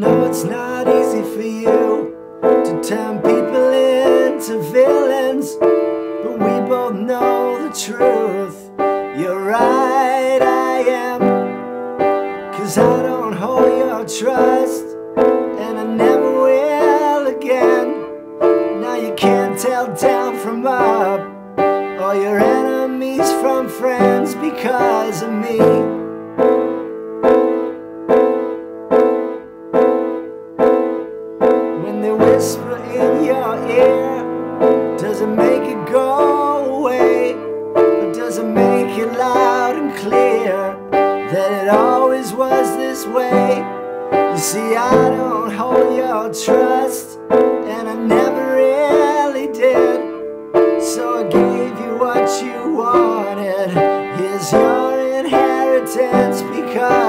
know it's not easy for you to turn people into villains, but we both know the truth. You're right, I am. Cause I don't hold your trust, and I never will again. Now you can't tell down from up, or your enemies from friends because of me. Whisper in your ear, does it make it go away? Or does it make it loud and clear that it always was this way? You see, I don't hold your trust, and I never really did. So I gave you what you wanted. Here's your inheritance because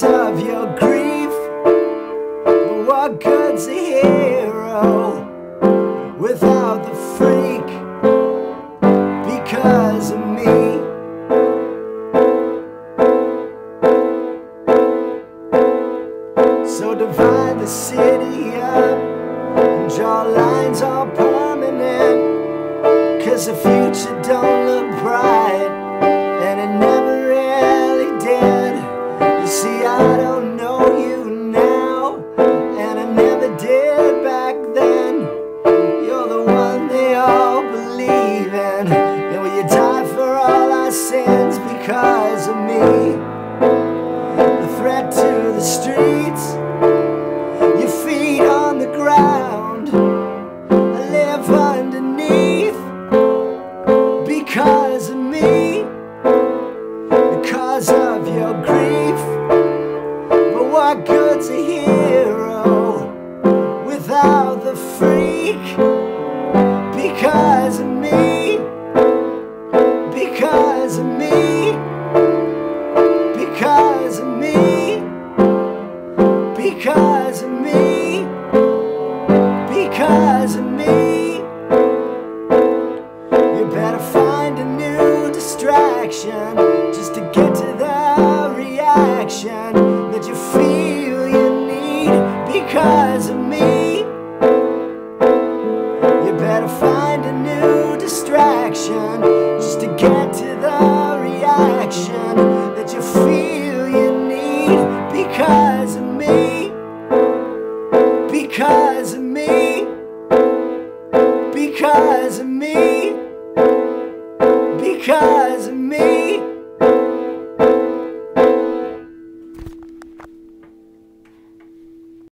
because of your grief. But what good's a hero without the freak? Because of me. So divide the city up and draw lines all permanent. Cause the future don't the streets, your feet on the ground. I live underneath because of me, because of your grief. But what good's a hero without the freak? Because of me, because of me, because of me, because of me. You better find a new distraction just to get to the reaction that you feel you need because of me. You better find a new distraction just to get to the reaction Because of me. Because of me.